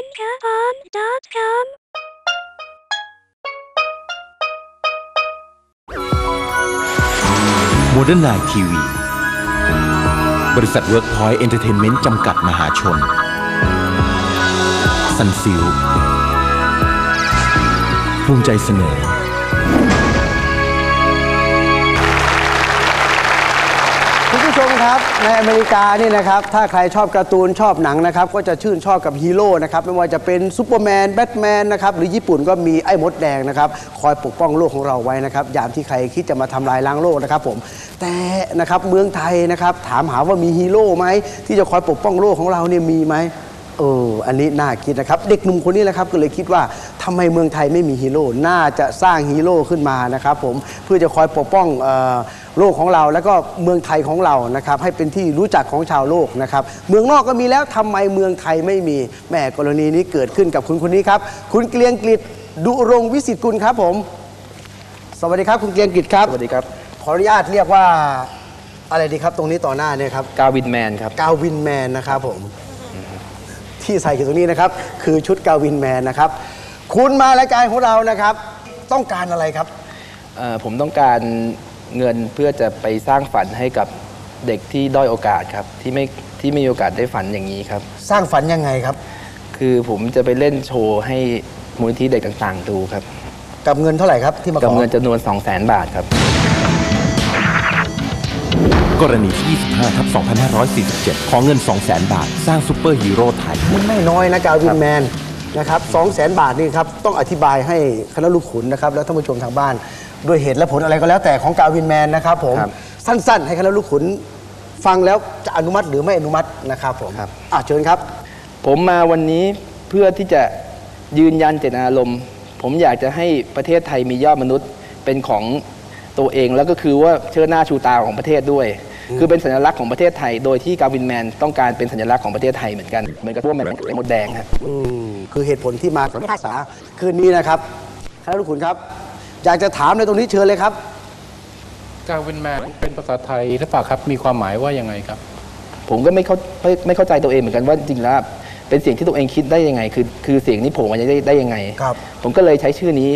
Anchor.com โมเดิร์นไ t ทีวีบริษัทเวิร์กพอยต์เอนเตอร์เทนเมนต์จำกัดมหาชน ซันซิลภูมิใจเสนอ ผู้ชมครับในอเมริกานี่นะครับถ้าใครชอบการ์ตูนชอบหนังนะครับก็จะชื่นชอบกับฮีโร่นะครับไม่ว่าจะเป็นซูเปอร์แมนแบทแมนนะครับหรือญี่ปุ่นก็มีไอ้มดแดงนะครับคอยปกป้องโลกของเราไว้นะครับยามที่ใครคิดจะมาทำลายล้างโลกนะครับผมแต่นะครับเมืองไทยนะครับถามหาว่ามีฮีโร่ไหมที่จะคอยปกป้องโลกของเราเนี่ยมีไหม เอออันนี้น่าคิดนะครับ เด็กหนุ่มคนนี้แหละครับก็เลยคิดว่าทำไมเมืองไทยไม่มีฮีโร่น่าจะสร้างฮีโร่ขึ้นมานะครับผมเพื่อจะคอยปกป้องเอ่อโลกของเรา แล้วก็เมืองไทยของเรานะครับให้เป็นที่รู้จักของชาวโลกนะครับเมืองนอกก็มีแล้วทำไมเมืองไทยไม่มีแหม่กรณีนี้เกิดขึ้นกับคุณคนนี้ครับคุณเกรียงกฤษดุรงค์วิสิตกุลครับผม สวัสดีครับคุณเกรียงกฤษครับสวัสดีครับขออนุญาตเรียกว่าอะไรดีครับตรงนี้ต่อหน้าเนี่ยครับกาวินแมนครับกาวินแมนนะครับผม ที่ใส่อยู่ตรงนี้นะครับ คือชุดกาวินแมนนะครับ คุณมารายการของเรานะครับ ต้องการอะไรครับ เอ่อผมต้องการเงินเพื่อจะไปสร้างฝันให้กับเด็กที่ด้อยโอกาสครับ ที่ไม่ที่ไม่มีโอกาสได้ฝันอย่างนี้ครับ สร้างฝันยังไงครับ คือผมจะไปเล่นโชว์ให้มูลนิธิเด็กต่างๆ ดูครับ กับเงินเท่าไหร่ครับที่มาขอครับ ขอเงินจำนวน 2 0 0 0 0 0 บาทครับ กรณีที่25ทับ2547 ขอเงิน 200,000 บาท สร้างซูเปอร์ฮีโร่ไทย มันไม่น้อยนะกาวินแมนนะครับสองแสนบาทนี่ครับ ต้องอธิบายให้คณะลูกขุนนะครับ แล้วท่านผู้ชมทางบ้าน ด้วยเหตุและผลอะไรก็แล้วแต่ของกาวินแมนนะครับผม ครับสั้น ๆ ให้คณะลูกขุนฟังแล้วจะอนุมัติหรือไม่อนุมัตินะครับผมครับ อะเชิญครับ ผมมาวันนี้เพื่อที่จะยืนยันเจตนารมณ์ ผมอยากจะให้ประเทศไทยมียอดมนุษย์เป็นของตัวเองแล้วก็คือว่าเชิดหน้าชูตาของประเทศด้วย คือเป็นสัญลักษณ์ของประเทศไทย โดยที่กาวินแมนต้องการเป็นสัญลักษณ์ของประเทศไทยเหมือนกันเหมือนกับพวกแมนเป็นมดแดงครับอืมคือเหตุผลที่มาของภาษาคืนนี้นะครับคณะลูกขุนครับ อยากจะถามในตรงนี้เชิญเลยครับ กาวินแมนเป็นภาษาไทยหรือเปล่าครับ มีความหมายว่ายังไงครับ ผมก็ไม่เข้าไม่ไม่เข้าใจตัวเองเหมือนกันว่าจริงๆแล้วเป็นเสียงที่ตัวเองคิดได้ยังไง คือคือเสียงนี้โผล่มาได้ได้ยังไง ครับ ผมก็เลยใช้ชื่อนี้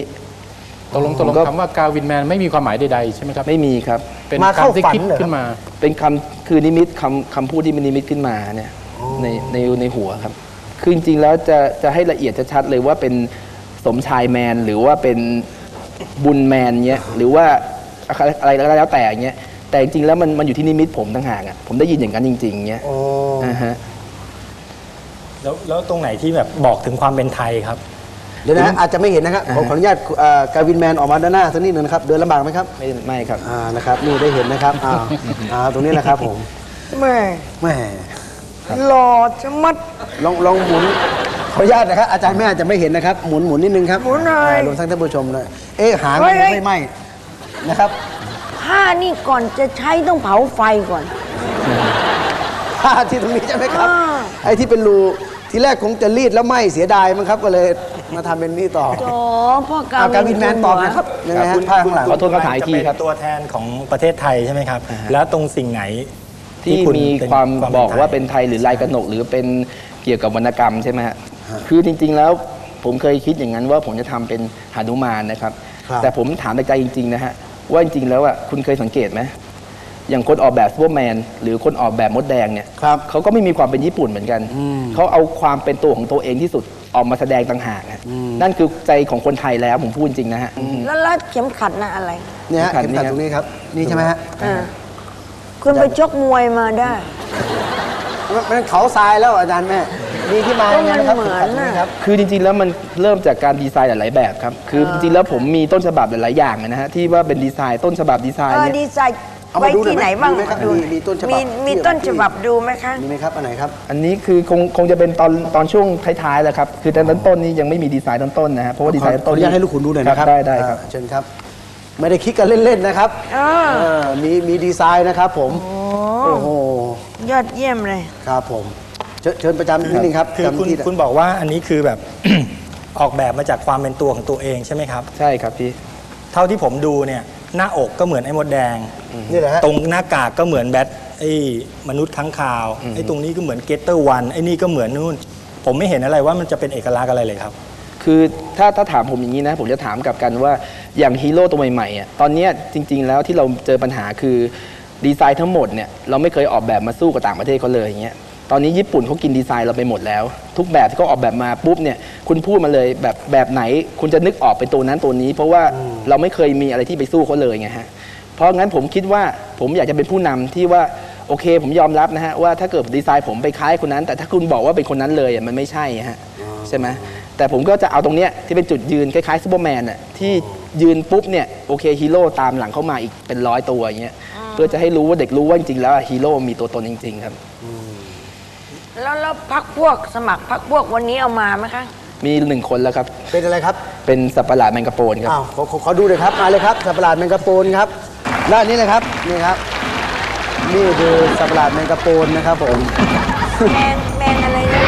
ตกลงตกลงผมก็ คำว่ากาวินแมนไม่มีความหมายใดๆใช่ไหมครับไม่มีครับ เป็นมาเข้าคำที่ฝันคิดเหรอ ขึ้นมา เป็นคำคือนิมิตคำคำพูดที่มันนิมิตขึ้นมาเนี่ยในในในหัวครับ คือจริงๆแล้วจะจะให้ละเอียดชัดๆเลยว่าเป็นสมชายแมนหรือว่าเป็นบุญแมนเงี้ยหรือว่าอะไรก็แล้วแต่เงี้ยแต่จริงๆแล้วมันมันอยู่ที่นิมิตผมต่างหากอะผมได้ยินอย่างนั้นจริงๆเงี้ยโอ้อ่าฮะแล้วแล้วตรงไหนที่แบบบอกถึงความเป็นไทยครับ เดี๋ยวนะอาจจะไม่เห็นนะครับผมขออนุญาตเอ่อกาวินแมนออกมาด้านหน้าสักนิดนึงนะครับเดินลำบากไหมครับไม่ไม่ครับอ่านะครับนี่ได้เห็นนะครับอ่าอ่าตรงนี้นะครับผมแม่แหม่หล่อจะมัด ลองลองหมุนขออนุญาตนะครับอาจารย์แม่อาจจะไม่เห็นนะครับหมุนหมุนนิดนึงครับหมุนหน่อยารวมทั้งท่านผู้ชมเลยเอ๊ะหางเฮ้มันยยังไม่ไหม้นะครับผ้านี่ก่อนจะใช้ต้องเผาไฟก่อน ผ้าที่ตรงนี้ใช่ไหมครับอ่า ไอ้ที่เป็นรู ทีแรกคงจะรีดแล้วไหม้เสียดายมั้งครับ ก็เลยมาทำเป็นนี่ต่อโอ้พ่อกาเอากาวินแมนตอบนะครับยังไงฮะผ้าข้างหลัง ขอโทษคำถามอีกทีครับ จะเป็นตัวแทนของประเทศไทยใช่ไหมครับ แล้วตรงสิ่งไหนที่คุณมีเป็นความเป็นบอกว่าไทยเป็นไทยหรือลายกระหนกหรือเป็นเกี่ยวกับวรรณกรรมใช่ไหมฮะคือจริงๆแล้วผมเคยคิดอย่างนั้นว่าผมจะทำเป็นหนุมานนะครับ ครับ แต่ผมถามในใจจริงๆนะฮะว่าจริงๆแล้วอะคุณเคยสังเกตไหม อย่างคนออกแบบซูเปอร์แมนหรือคนออกแบบมดแดงเนี่ยครับเขาก็ไม่มีความเป็นญี่ปุ่นเหมือนกัน เขาเอาความเป็นตัวของตัวเองที่สุดออกมาแสดงต่างหากฮะนั่นคือใจของคนไทยแล้วผมพูดจริงนะฮะ แล้วรัดเข็มขัดน่ะอะไรเนี่ยฮะขัดเข็มนี่ขัดครับตรงนี้ครับ นี่ใช่ไหมฮะอ่าคุณไปชกมวยมาได้ มันมันเขาทรายแล้วอาจารย์แม่มีที่มายังไงนะครับก็มันเหมือนข็ขัดตรงครับ คือจริงๆ แล้วมันเริ่มจากการดีไซน์หลายๆแบบครับ คือจริงๆ แล้วผมมีต้นฉบับหลายๆอย่างนะฮะที่ว่าเป็นดีไซน์ต้นฉบับดีไซเอน์อเนี่ย ดีไซน์ เอามาไว้ดูหน่อยที่ไหนไหมบ้างมีไหมครับดูมีมีต้นฉบับมีมีที่ต้นที่ฉบับดูไหมคะ มีไหมครับอันไหนครับ อันนี้คือคงคงจะเป็นตอนตอนช่วงท้ายๆแล้วครับ คือตอนต้นๆนี้ยังไม่มีดีไซน์ต้นๆนะฮะเพราะว่าดีไซน์ขอต้อนนุญาตให้ลูกคุณดูหน่อยนะครับได้ได้ครับ อ่าเชิญครับ ไม่ได้คิดกันเล่น ๆ นะครับอ่า เออมีมีดีไซน์นะครับผม โอ้โห ยอดเยี่ยมเลย ครับผม เชิญเชิญประจำนิดนึงครับคือคุณจำที่คุณบอกว่าอันนี้คือแบบ ออกแบบมาจากความเป็นตัวของตัวเองใช่ไหมครับ ใช่ครับพี่ เท่าที่ผมดูเนี่ย หน้าอกก็เหมือนไอ้มดแดง นี่แหละฮะ ตรงหน้ากากก็เหมือนแบทไอ้มนุษย์ค้างคาวไอ้ตรงนี้ก็เหมือนเก็ตเตอร์วันไอ้นี่ก็เหมือนนู่น ผมไม่เห็นอะไรว่ามันจะเป็นเอกลักษณ์อะไรเลยครับ คือถ้าถ้าถามผมอย่างนี้นะ ผมจะถามกลับกันว่าอย่างฮีโร่ตัวใหม่ๆอะตอนเนี้ยจริง ๆ แล้วที่เราเจอปัญหาคือดีไซน์ทั้งหมดเนี่ยเราไม่เคยออกแบบมาสู้กับต่างประเทศเขาเลยอย่างเงี้ย ตอนนี้ญี่ปุ่นเขากินดีไซน์เราไปหมดแล้ว ทุกแบบที่เขาออกแบบมาปุ๊บเนี่ยคุณพูดมาเลยแบบแบบไหน คุณจะนึกออกเป็นตัวนั้นตัวนี้ เพราะว่าเราไม่เคยมีอะไรที่ไปสู้เขาเลยไงฮะเพราะงั้นผมคิดว่าผมอยากจะเป็นผู้นำที่ว่าโอเค ผมยอมรับนะฮะว่าถ้าเกิดดีไซน์ผมไปคล้ายคนนั้น แต่ถ้าคุณบอกว่าเป็นคนนั้นเลยอะมันไม่ใช่ฮะใช่ไหมแต่ผมก็จะเอาตรงเนี้ยที่เป็นจุดยืนคล้ายๆซูเปอร์แมนอะที่ยืนปุ๊บเนี่ยโอเคฮีโร่ตามหลังเข้ามาอีกเป็นร้อยตัวอย่างเงี้ยเพื่อจะให้รู้ว่าเด็กรู้ว่าจริงๆแล้วฮีโร่มีตัวตนจริง ๆ ครับ แล้วแล้วพรรคพวกสมัครพรรคพวกวันนี้เอามาไหมคะมีหนึ่งคนแล้วครับ เป็นอะไรครับเป็นสัตว์ประหลาดแมงกะโปนครับ อ้าวขอขอขอดูหน่อยครับมาเลยครับสัตว์ประหลาดแมงกะโปนครับด้านนี้เลยครับนี่ครับ นี่คือสัตว์ประหลาดแมงกะโปนนะครับผมแมงแมงอะไรนะ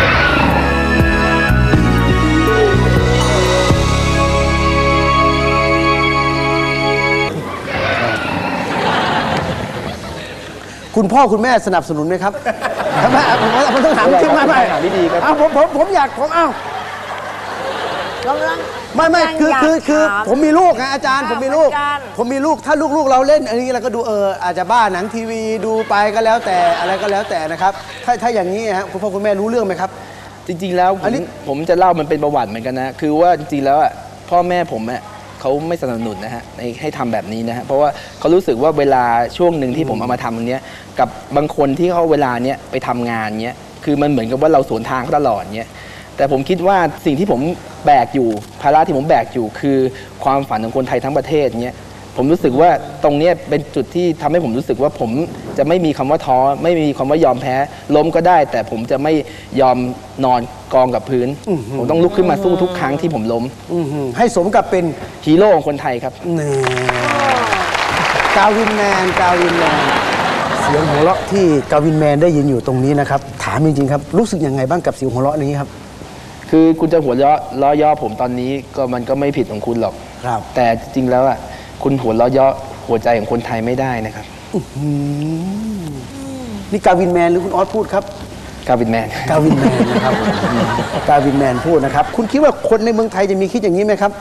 คุณพ่อคุณแม่สนับสนุนไหมครับ ทำไมอะผมผมต้องถามที่มาใหม่ถามที่ดีครับ อ้าวผมผมผมอยากผมอ้าวกำลัง ไม่ไม่คือยังคืออยากคือถามผมมีลูกไงอาจารย์อ้าวผมมีลูกอาจารย์ผมมีลูกถ้าลูกๆเราเล่นอันนี้เราก็ดูเอออาจจะบ้าหนังทีวีดูไปก็แล้วแต่อะไรก็แล้วแต่นะครับ ถ้าถ้าอย่างนี้ฮะคุณพ่อคุณแม่รู้เรื่องไหมครับ จริงๆ แล้วผอันมนี้ ผมจะเล่ามันเป็นประวัติเหมือนกันนะ คือว่าจริงๆ แล้วอะพ่อแม่ผมอะ เขาไม่สนับสนุนนะฮะในให้ทำแบบนี้นะฮะเพราะว่าเขารู้สึกว่าเวลาช่วงหนึ่งที่ผมเอามาทำตรงนี้ยกับบางคนที่เขาเวลาเนี้ยไปทำงานเนี้ยคือมันเหมือนกับว่าเราสวนทางตลอดเนี้ยแต่ผมคิดว่าสิ่งที่ผมแบกอยู่ภาระที่ผมแบกอยู่คือความฝันของคนไทยทั้งประเทศเนี้ย ผมรู้สึกว่าตรงเนี้ยเป็นจุดที่ทำให้ผมรู้สึกว่าผมจะไม่มีคำว่าท้อไม่มีคำว่ายอมแพ้ ล้มก็ได้ แต่ผมจะไม่ยอมนอนกองกับพื้น ผมต้องลุกขึ้นมาสู้ทุกครั้งที่ผมล้มอื้อหือให้สมกับเป็นฮีโร่ของคนไทยครับนี่กาวินแมนกาวินแมนเสียงหัวเราะที่กาวินแมนได้ยินอยู่ตรงนี้นะครับ ถามจริงๆครับรู้สึกยังไงบ้างกับเสียงหัวเราะนี้ครับคือคุณจะหัวเราะล้อย่อผมตอนนี้ก็มันก็ไม่ผิดของคุณหรอกครับแต่จริงๆแล้วอะ คุณหัวเราะย่อหัวใจของคนไทยไม่ได้นะครับ นี่กาวินแมนหรือคุณออสพูดครับ กาวินแมน กาวินแมนนะครับ กาวินแมนพูดนะครับ คุณคิดว่าคนในเมืองไทยจะมีคิดอย่างนี้ไหมครับ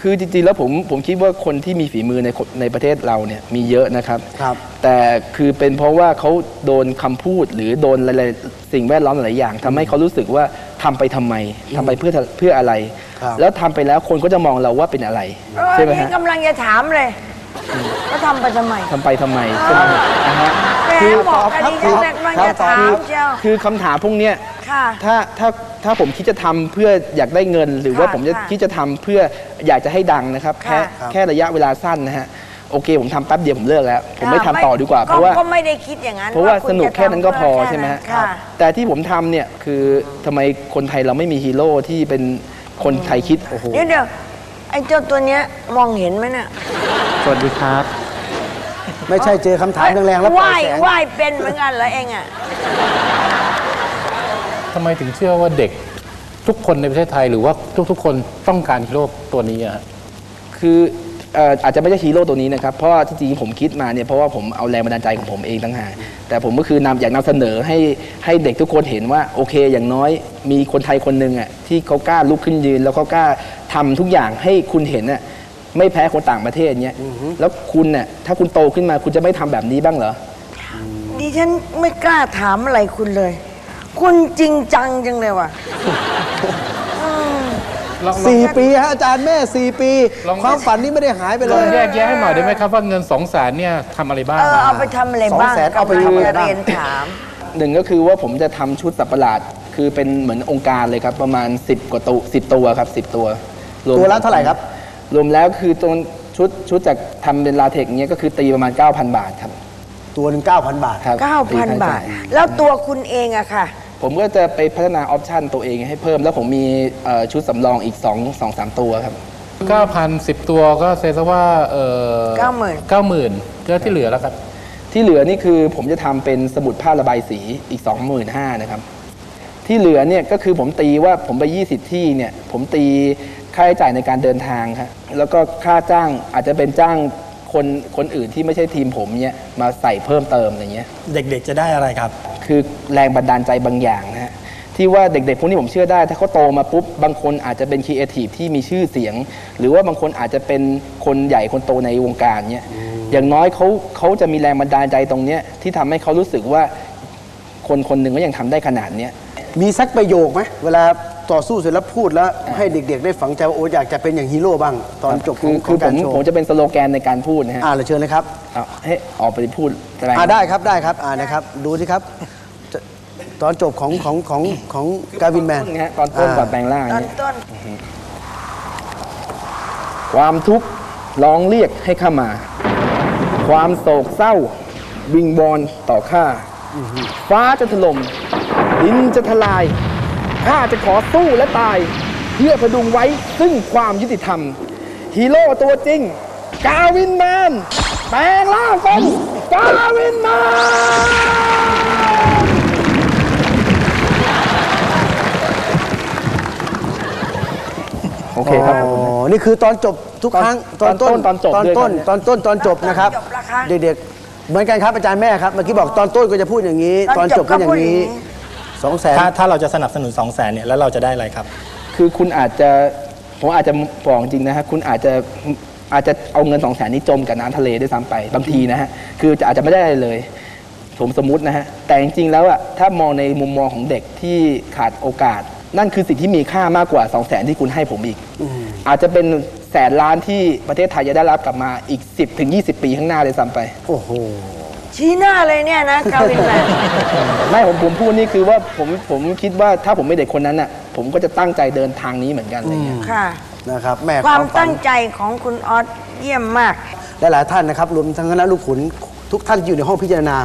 คือจริงๆแล้วผมผมคิดว่าคนที่มีฝีมือในคนในประเทศเราเนี่ยมีเยอะนะครับ ครับ แต่คือเป็นเพราะว่าเขาโดนคำพูดหรือโดนอะไรๆสิ่งแวดล้อมหลายอย่างทำให้เขารู้สึกว่าทำไปทำไมทำไปเพื่อเพื่ออะไร ครับ แล้วทำไปแล้วคนก็จะมองเราว่าเป็นอะไร เออใช่ไหมนี่ฮะกำลังจะถามเลยว่าทำไปทำไมทำไปทำไมใช่ไหมฮะนะฮะ แหมบอกกันดีจังเลยกำลังจะถามเชียวคือคำถามพวกเนี้ยค่ะ ถ้าถ้าถ้าผมคิดจะทำเพื่ออยากได้เงิน หรือว่าค่ะผมจะค่ะคิดจะทำเพื่ออยากจะให้ดังนะครับแค่ค่ะ แค่ระยะเวลาสั้นนะฮะโอเค ผมทำแป๊บเดียวผมเลิกแล้ว ผมไม่ทำต่อดีกว่าเพราะว่า ก็ไม่ได้คิดอย่างนั้นเพราะว่าคุสณนุกจะแค่นั้นก็พอทำเพื่ใช่ไหมฮะค่ะ แต่ที่ผมทำเนี่ยคือทำไมคนไทยเราไม่มีฮีโร่ที่เป็นคนไทยคิดโอ้โหเดี๋ยวเดี๋ยวไอ้เจ้าตัวเนี้ยมองเห็นไหมน่ะ สวัสดีครับ ไม่ใช่เจอคำถามแรงๆแล้วปล่ว่าอยยแสงว่ายเป็นเหมือนกันเหรอเองอะทำไมถึงเชื่อว่าเด็กทุกคนในประเทศไทยหรือว่าทุกๆ คนต้องการฮีโร่ตัวนี้อะฮะ คือเอ่ออาจจะไม่ใช่ฮีโร่ตัวนี้นะครับ เพราะว่าที่จริงผมคิดมาเนี่ยเพราะว่าผมเอาแรงบันดาลใจของผมเองตั้งหากแต่ผมก็คือนำอยากนำเสนอให้ให้เด็กทุกคนเห็นว่าโอเคอย่างน้อยมีคนไทยคนหนึ่งอะที่เขากล้าลุกขึ้นยืน แล้วเขากล้าทำทุกอย่างให้คุณเห็นอะ ไม่แพ้คนต่างประเทศเนี้ยแล้วคุณน่ะถ้าคุณโตขึ้นมาคุณจะไม่ทำแบบนี้บ้างเหรอ ดิฉันไม่กล้าถามอะไรคุณเลย คุณจริงจังจังเลยว่ะ ลองลอง สี่ปีฮะอาจารย์แม่สี่ปี ลอง ความฝันนี้ไม่ได้หายไปลเลองยแยกแยะให้หน่อยได้ไหมครับว่าเงิน2องแสนเนี่ยทำอะไรบ้าง เออเอาไปทำอะไรบ้างสองแสนเอาไปทำอะไรบ้าง กำลังจเรียนถาม หนึ่งก็คือว่าผมจะทำชุดสัตว์ประหลาด คือเป็นเหมือนองค์การเลยครับ ประมาณ 10 กว่าตัวสิตัวครับ 10 ตัวรมตัวละเท่าไหร่ครับ รวมแล้วคือตัวชุดชุดจากทำเป็นลาเทกซ์เนี้ยก็คือตีประมาณ 9,000 บาทครับตัวหนึ่งเก้าพันบาท ครับตีค่9,000ใช้บาจ่ทย แล้วตัวคุณเองอะค่ะ ผมก็จะไปพัฒนาออปชันตัวเองให้เพิ่ม แล้วผมมีเอ่อชุดสำรองอีก2 2 3 ตัวครับ 9,000 10 ตัวก็เซซะว่าเออ90,000 90,000ก็ที่เหลือแล้วครับ ที่เหลือนี่คือผมจะทำเป็นสมุดภาพระบายสีอีก 25,000นะครับ ที่เหลือเนี่ยก็คือผมตีว่าผมไป 20 ที่เนี่ยผมตี ค่าใช้จ่ายในการเดินทางครับแล้วก็ค่าจ้างอาจจะเป็นจ้างคนคนอื่นที่ไม่ใช่ทีมผมเนี่ยมาใส่เพิ่มเติมอะไรเงี้ย เด็กๆจะได้อะไรครับ คือแรงบันดาลใจบางอย่างนะฮะที่ที่ว่าเด็กๆพวกนี้ผมเชื่อได้ ถ้าเขาโตมาปุ๊บบางคนอาจจะเป็นครีเอทีฟที่มีชื่อเสียง หรือว่าบางคนอาจจะเป็นคนใหญ่คนโตในวงการเนี้ยอย่างน้อยเขาเขาจะมีแรงบันดาลใจตรงเนี้ยที่ทำให้เขารู้สึกว่าคนคนหนึ่งก็ยังทำได้ขนาดเนี้ยมีสักประโยคไหมเวลา ต่อสู้เสร็จแล้วพูดแล้วให้เด็ก ๆ ได้ฝังใจว่าโอ้อยากจะเป็นอย่างฮีโร่บ้าง ตอนจบขคือองคือขผองมการโชว์ผมจะเป็นสโลแกนในการพูดนะฮะอ่าเลยเชิญเลยครับเอาให้ออกไปพูดแสดงอ่าได้ครับได้ครับอ่านะครับ ดูสิครับจะตอนจบของของของของกาวินแมนต้นนะฮะตอนต้นก่อนแปลงร่างตอนเนี่ยต้น ความทุกข์ร้องเรียกให้ข้ามา ความโศกเศร้าวิงบอลต่อข้าฟ้าจะถล่มดินจะทลาย ข้าจะขอสู้และตาย เพื่อพดุงไว้ซึ่งความยุติธรรม ฮีโร่ตัวจริง กาวินแมน แปลงร่างเป็นกาวินแมน โอเคครับผมอ๋อ นี่คือตอนจบทุกครั้งตอนต้นตอนจบตอนด้วยต้นครับ ตอนต้นตอนจบนะครับ ตอนจบราคาเด็กๆ เหมือนกันครับอาจารย์แม่ครับ เมื่อกี้บอกตอนต้นก็จะพูดอย่างนี้ตอนจบก็อย่างนี้ สองแสนถ้าถ้าเราจะสนับสนุน2 0 0แสนเนี่ยแล้วเราจะได้อะไรครับ คือคุณอาจจะผมอาจจะบอกจริงนะฮะคุณอาจจะอาจจะเอาเงินสองแสนนี้จมกับน้ำทะเลด้วยซ้ำไปบางทีนะฮะคือจะอาจจะไม่ได้อะไรเลย ผมสมมุตินะฮะแต่จริงๆแล้วอะถ้ามองในมุมมองของเด็กที่ขาดโอกาส นั่นคือสิ่งที่มีค่ามากกว่า2 0 0แสนที่คุณให้ผมอีก อาจจะเป็นแสนล้านที่ประเทศไทยจะได้รับกลับมาอีก 10ถึง20 ปีข้างหน้าเลยซ้ำไป โอ้โห ชี้หน้าเลยเนี่ยนะกาวินแมนไม่ผมผมพูดนี่คือว่าผมผมคิดว่าถ้าผมไม่เด็กคนนั้นน่ะ ผมก็จะตั้งใจเดินทางนี้เหมือนกันอะไรเงี้ย ค่ะ นะครับแม่ความฝันตั้งใจของคุณออสเยี่ยมมาก และหลายท่านนะครับ รวมทั้งคณะลูกขุนทุกท่านที่อยู่ในห้องพิจารณา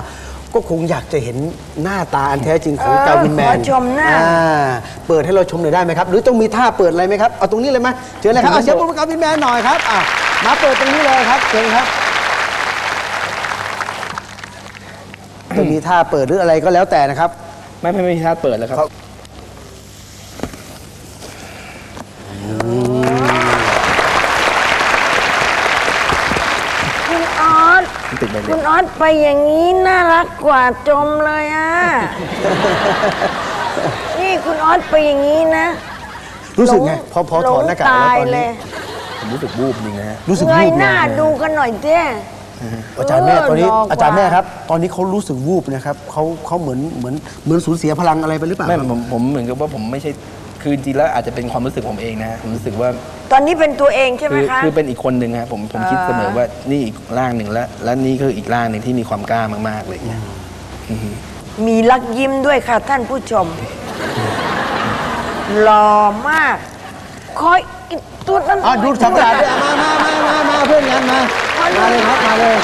ก็คงอยากจะเห็นหน้าตาอันแท้จริงของเออกาวินแมขอนชมหน้า อ่เปิดให้เราชมหน่อยได้ไหมครับ หรือต้องมีท่าเปิดอะไรไหมครับ เอาตรงนี้เลยไหมเชิญเลยครับเอาเสียงปรบมือกาวินแมนหน่อยครับอะมาเปิดตรงนี้เลยครับเชิญครับ จะมีท่าเปิดหรืออะไรก็แล้วแต่นะครับ ไม่ไม่ไม่มีท่าเปิดแล้วครับ คุณออสติดไปเลยคุณออสไปอย่างนี้น่ารักกว่าจมเลยอะ นี่คุณออสไปอย่างนี้นะรู้สึกไงหลพอพอถอดหน้ากากลงแล้วตายตอนเลนี้ ยผมรู้สึกวูบจริงนะฮะ รู้สึกเงวูยบหน้าเลยดูกันหน่อยเจ้ อาจารย์แม่เออตอนนี้หล่อกว่า อาจารย์แม่ครับ ตอนนี้เขารู้สึกวูบนะครับเขาเขาเหมือนเหมือนเหมือนสูญเสียพลังอะไรไปหรือเปล่าไม่ผมผมเหมือนกับว่าผมไม่ใช่คือจริงๆแล้วอาจจะเป็นความรู้สึกผมเองนะฮะผมรู้สึกว่าตอนนี้เป็นตัวเองใช่ไหมคือคะคือเป็นอีกคนหนึ่งฮะผมผมคิดเสมอว่านี่อีกร่างหนึ่งแล้วและนี่คืออีกร่างหนึ่งที่มีความกล้ามากๆเลยเนี่ยมีลักยิ้มด้วยค่ะท่านผู้ชมหล่อมาก คอยอีกตัวนั้น อะดูสังกัดด้วยอะมามามามามาเพื่อนกันมา มาเลยครับมาเลย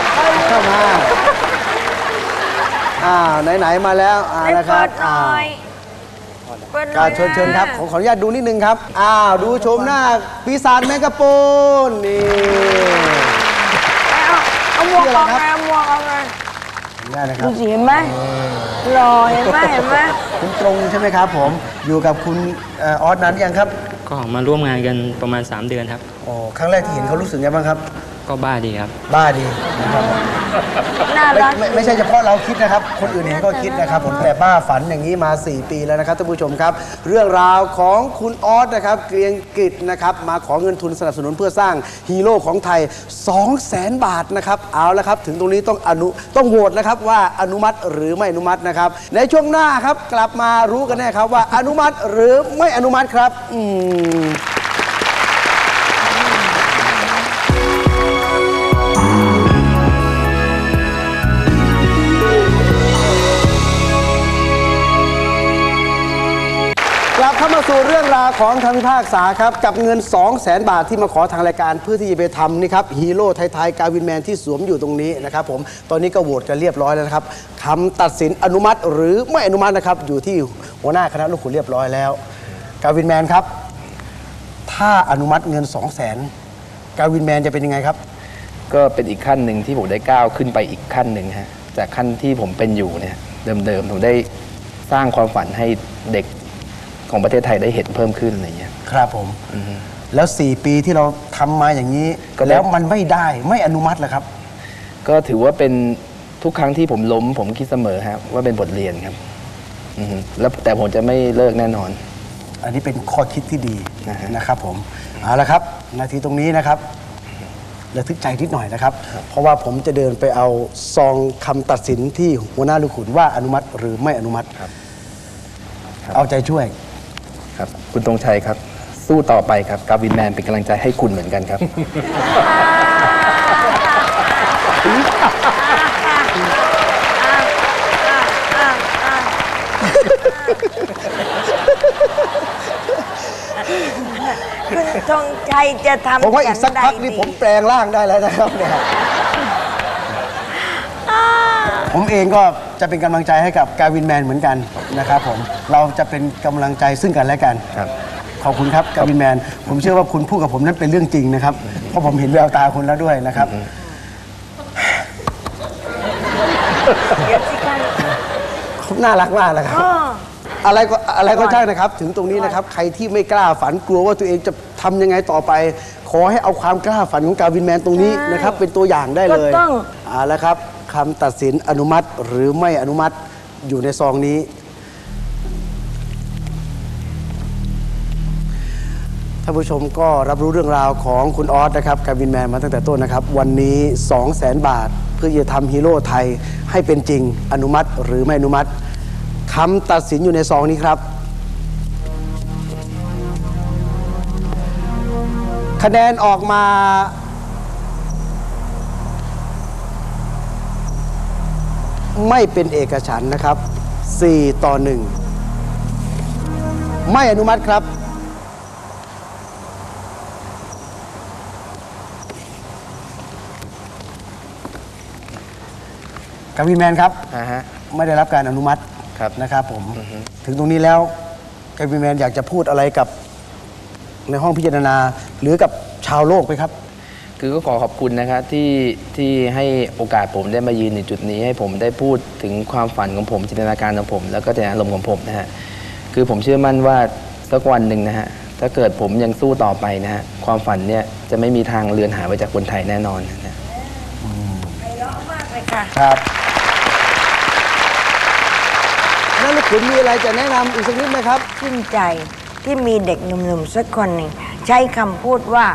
เข้ามาอ่าไหนๆมาแล้วอ่าได้นะคเปิรับดหน่อยเปิดหน่กาอยรเชิญเชิญครับขอขออนุญาตดูนิดนึงครับอ้าวดูชมหน้าปีศาจแมงกะโปนนี่เอาเอาหมวกออกชื่ออะไรครับมาเอาหมวกออกมาขออนุญาตนะคดูรับสิเห็นไหมหล่อเห็นไหมเห็นไหมคุณตรงใช่ไหมครับผมอยู่กับคุณเอ่อออสนั้นยังครับก็มาร่วมงานกันประมาณ 3 เดือนครับโอ้ครั้งแรกที่เห็นเขารู้สึกไงบ้างครับ ก็บ้าดีครับ บ้าดีนะครับน่าไม่รัก ไม่ไม่ใช่เฉพาะเราคิดนะครับ คนอื่นเห็นก็คิดนะครับ ผมแต่บ้าฝันอย่างนี้มา 4 ปีแล้วนะครับท่านผู้ชมครับ เรื่องราวของคุณออสนะครับ เกรียงกิจนะครับ มาขอเงินทุนสนับสนุนเพื่อสร้างฮีโร่ของไทย 2 0 0แสนบาทนะครับ เอาละครับ ถึงตรงนี้ต้องอนุต้องโหวตนะครับว่าอนุมัติหรือไม่อนุมัตินะครับ ในช่วงหน้าครับกลับมารู้กันแน่ครับว่าอนุมัติหรือไม่อนุมัติครับ อืม ของทางพิพากษาครับ กับเงิน 2 0 0แสนบาทที่มาขอทางรายการเพื่อที่จะไปทำนี่ครับฮีโร่ไทยๆกาวินแมนที่สวมอยู่ตรงนี้นะครับผมตอนนี้ก็โหวตกันเรียบร้อยแล้วนะครับคำตัดสินอนุมัติหรือไม่อนุมัตินะครับ อยู่ที่หัวหน้าคณะลูกขุนเรียบร้อยแล้วกาวินแมนครับ ถ้าอนุมัติเงิน 2 0 0แสนกาวินแมนจะเป็นยังไงครับ ก็เป็นอีกขั้นหนึ่งที่ผมได้ก้าวขึ้นไปอีกขั้นหนึ่งฮะจากขั้นที่ผมเป็นอยู่เนี่ยเดิมๆผมได้สร้างความฝันให้เด็ก ของประเทศไทยได้เห็นเพิ่มขึ้นอะไรเงี้ย ครับผม แล้ว 4 ปีที่เราทำมาอย่างนี้ ก็ได้ แล้วมันไม่ได้ไม่อนุมัติเหรอครับ ก็ถือว่าเป็นทุกครั้งที่ผมล้ม ผมคิดเสมอฮะว่าเป็นบทเรียนครับอือฮึแล้วแต่ผมจะไม่เลิกแน่นอน อันนี้เป็นข้อคิดที่ดีนะฮะ นะครับผมเอาละครับนาทีตรงนี้นะครับระทึกใจนิดหน่อยนะครับ เพราะว่าผมจะเดินไปเอาซองคำตัดสินที่หัวหน้าลูกขุนว่าอนุมัติหรือไม่อนุมัติครับเอาใจช่วย ครับ คุณตรงชัยครับ สู้ต่อไปครับกาวินแมนเป็นกำลังใจให้คุณเหมือนกันครับ คุณธงชัยจะทำผมว่าอีกสักพักนี่ฉัใดผมแปลงร่างได้แล้วนะครับเนี่ยผมเองก็ จะเป็นกำลังใจให้กับกาวินแมนเหมือนกันนะครับผมเราจะเป็นกำลังใจซึ่งกันและกันครับ ขอบคุณครับกาวินแมน ผมเชื่อว่าคุณพูดกับผมนั้นเป็นเรื่องจริงนะครับ เพราะผมเห็นแววตาคุณแล้วด้วยนะครับเดี๋ยวสิคะน่ารักมากนะครับอ้ออะไรก็อะไรก็ช่างนะครับ ถึงตรงนี้นะครับ ใครที่ไม่กล้าฝันกลัวว่าตัวเองจะทำยังไงต่อไป ขอให้เอาความกล้าฝันของกาวินแมนตรงนี้นะครับ เป็นตัวอย่างได้เลยก็ต้อง เอาละครับ คำตัดสินอนุมัติหรือไม่อนุมัติอยู่ในซองนี้ ท่านผู้ชมก็รับรู้เรื่องราวของคุณออสนะครับกาวินแมนมาตั้งแต่ต้นนะครับ วันนี้ 2 0 0แสนบาท เพื่อจะทำฮีโร่ไทยให้เป็นจริงอนุมัติหรือไม่อนุมัติคำตัดสินอยู่ในซองนี้ครับ คะแนนออกมา ไม่เป็นเอกฉันท์นะครับ 4 ต่อ 1 ไม่อนุมัติครับกาวินแมนครับ อ่าฮะ ไม่ได้รับการอนุมัติครับ นะครับผม ถึงตรงนี้แล้วกาวินแมนอยากจะพูดอะไรกับในห้องพิจารณาหรือกับชาวโลกไหมครับ คือก็ขอขอบคุณนะครับที่ที่ให้โอกาสผมได้มายืนในจุดนี้ ให้ผมได้พูดถึงความฝันของผมจินตนาการของผม แล้วก็เจตนารมณ์ของผมนะฮะคือผมเชื่อมั่นว่าสักวันหนึ่งนะฮะถ้าเกิดผมยังสู้ต่อไปนะฮะความฝันเนี่ยจะไม่มีทางเลือนหายไปจากคนไทยแน่นอนนะไพเราะมากเลยค่ะครับนั่นลูกขุนมีอะไรจะแนะนำอีกสักนิดไหมครับ ชื่นใจที่มีเด็กหนุ่มๆสักคนหนึ่งใช้คำพูดว่า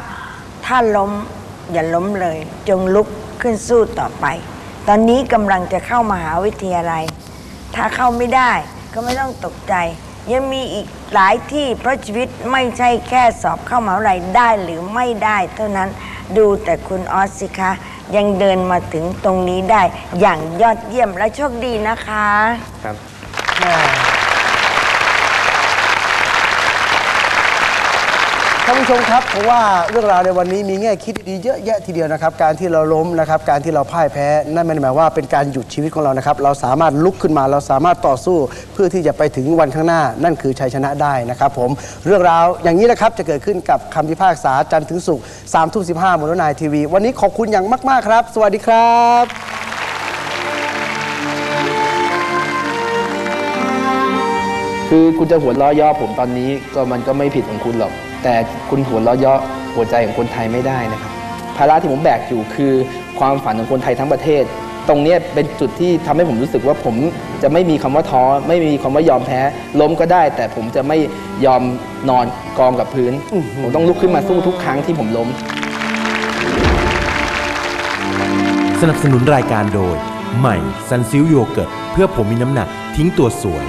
ถ้าล้ม อย่าล้มเลย จงลุกขึ้นสู้ต่อไป ตอนนี้กำลังจะเข้ามหาวิทยาลัย ถ้าเข้าไม่ได้ก็ไม่ต้องตกใจ ยังมีอีกหลายที่เพราะชีวิตไม่ใช่แค่สอบเข้ามหาวิทยาลัยได้หรือไม่ได้เท่านั้นดูแต่คุณออสสิคะ ยังเดินมาถึงตรงนี้ได้อย่างยอดเยี่ยมและโชคดีนะคะ ครับ ท่านผู้ชมครับ เพราะว่าเรื่องราวในวันนี้มีแง่คิดดีเยอะแยะทีเดียวนะครับ การที่เราล้มนะครับ การที่เราพ่ายแพ้ นั่นไม่ได้หมายว่าเป็นการหยุดชีวิตของเรานะครับ เราสามารถลุกขึ้นมา เราสามารถต่อสู้เพื่อที่จะไปถึงวันข้างหน้า นั่นคือชัยชนะได้นะครับผม เรื่องราวอย่างนี้นะครับจะเกิดขึ้นกับคำพิพากษาจันทร์ถึงศุกร์สามทุ่มสิบห้าบนรถนายทีวี วันนี้ขอบคุณอย่างมาก ๆ ครับ สวัสดีครับคือคุณจะหัวเราะย่อผมตอนนี้ก็มันก็ไม่ผิดของคุณหรอก แต่คุณหัวเราะย่อหัวใจของคนไทยไม่ได้นะครับ ภาระที่ผมแบกอยู่คือความฝันของคนไทยทั้งประเทศ ตรงนี้เป็นจุดที่ทำให้ผมรู้สึกว่าผมจะไม่มีคำว่าท้อไม่มีคำว่ายอมแพ้ ล้มก็ได้ แต่ผมจะไม่ยอมนอนกองกับพื้น ผมต้องลุกขึ้นมาสู้ทุกครั้งที่ผมล้ม สนับสนุนรายการโดย ใหม่ซันซิลโยเกิร์ตเพื่อผมมีน้ำหนักทิ้งตัวสวย